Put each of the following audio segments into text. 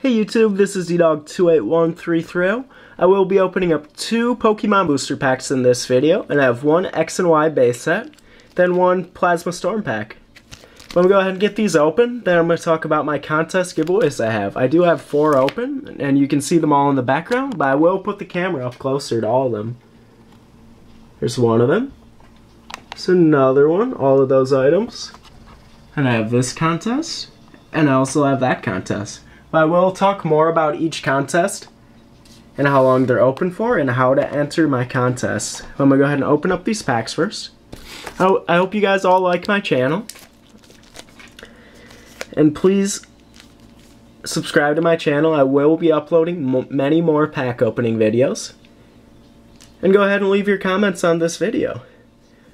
Hey YouTube, this is DDog28133. I will be opening up two Pokemon booster packs in this video, and I have one X and Y base set, then one Plasma Storm pack. Let me go ahead and get these open, then I'm going to talk about my contest giveaways I have. I do have four open, and you can see them all in the background, but I will put the camera up closer to all of them. Here's one of them. There's another one, all of those items. And I have this contest, and I also have that contest. But I will talk more about each contest and how long they're open for and how to enter my contest. I'm gonna go ahead and open up these packs first. I hope you guys all like my channel. And please subscribe to my channel. I will be uploading many more pack opening videos. And go ahead and leave your comments on this video.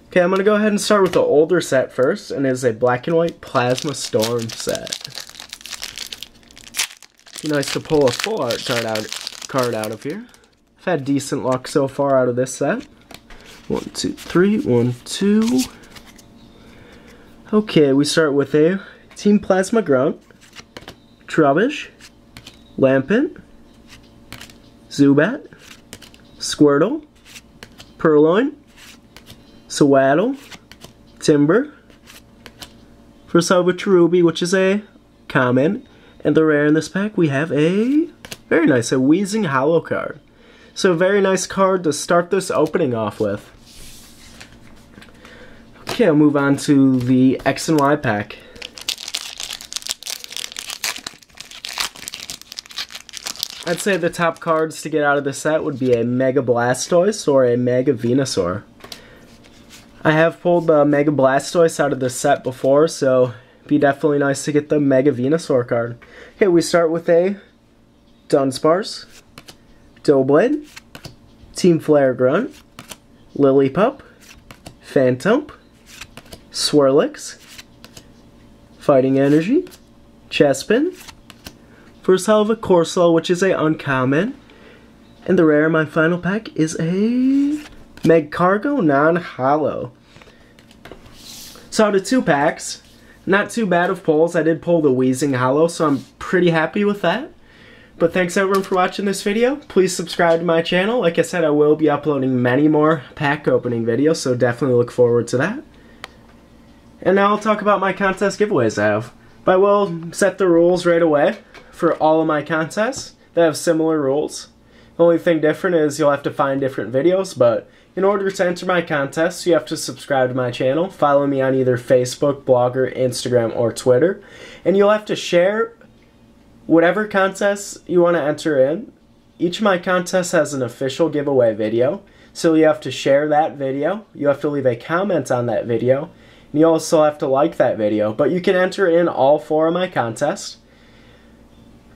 Okay, I'm to go ahead and start with the older set first, and it is a black and white Plasma Storm set. Be nice to pull a full art card out, card out of here. I've had decent luck so far out of this set. One, two, three, one, two. Okay, we start with a Team Plasma Grunt, Trubbish, Lampent, Zubat, Squirtle, Purrloin, Sewaddle, Timburr, for Salvatruby, which is a common, and the rare in this pack, we have a very nice, a Weezing Holo card. So very nice card to start this opening off with. Okay, I'll move on to the X and Y pack. I'd say the top cards to get out of the set would be a Mega Blastoise or a Mega Venusaur. I have pulled the Mega Blastoise out of the set before, so be definitely nice to get the Mega Venusaur card. Okay, we start with a Dunsparce, Doublade, Team Flare Grunt, Lillipup, Phantump, Swirlix, Fighting Energy, Chespin, First of a Corsola, which is a uncommon. And the rare in my final pack is a Magcargo non-holo. So out of two packs, not too bad of pulls. I did pull the Weezing Holo, so I'm pretty happy with that. But thanks everyone for watching this video. Please subscribe to my channel. Like I said, I will be uploading many more pack opening videos, so definitely look forward to that. And now I'll talk about my contest giveaways I have. But I will set the rules right away for all of my contests that have similar rules. Only thing different is you'll have to find different videos, but in order to enter my contests, you have to subscribe to my channel, follow me on either Facebook, Blogger, Instagram, or Twitter, and you'll have to share whatever contests you want to enter in. Each of my contests has an official giveaway video, so you have to share that video, you have to leave a comment on that video, and you also have to like that video. But you can enter in all four of my contests,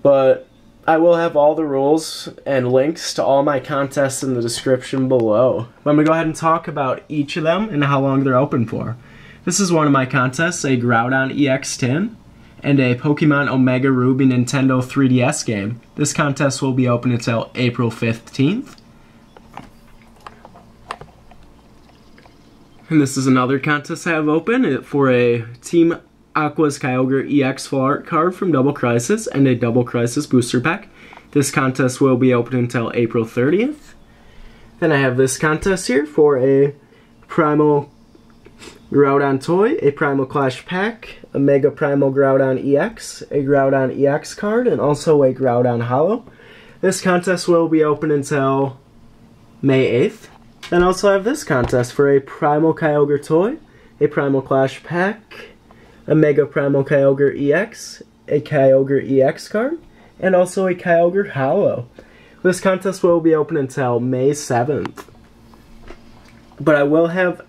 but I will have all the rules and links to all my contests in the description below. Let me go ahead and talk about each of them and how long they're open for. This is one of my contests, a Groudon EX tin and a Pokemon Omega Ruby Nintendo 3DS game. This contest will be open until April 15th. And this is another contest I have open uh, for a Team Aqua's Kyogre EX Full Art card from Double Crisis and a Double Crisis booster pack. This contest will be open until April 30th. Then I have this contest here for a Primal Groudon toy, a Primal Clash pack, a Mega Primal Groudon EX, a Groudon EX card, and also a Groudon Holo. This contest will be open until May 8th. Then also I have this contest for a Primal Kyogre toy, a Primal Clash pack, a Mega Primal Kyogre EX, a Kyogre EX card, and also a Kyogre Holo. This contest will be open until May 7th. But I will have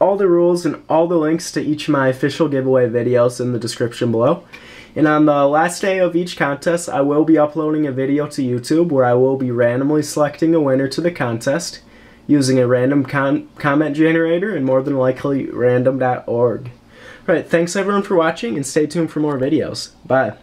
all the rules and all the links to each of my official giveaway videos in the description below. And on the last day of each contest, I will be uploading a video to YouTube where I will be randomly selecting a winner to the contest using a random comment generator and more than likely random.org. Alright, thanks everyone for watching and stay tuned for more videos. Bye.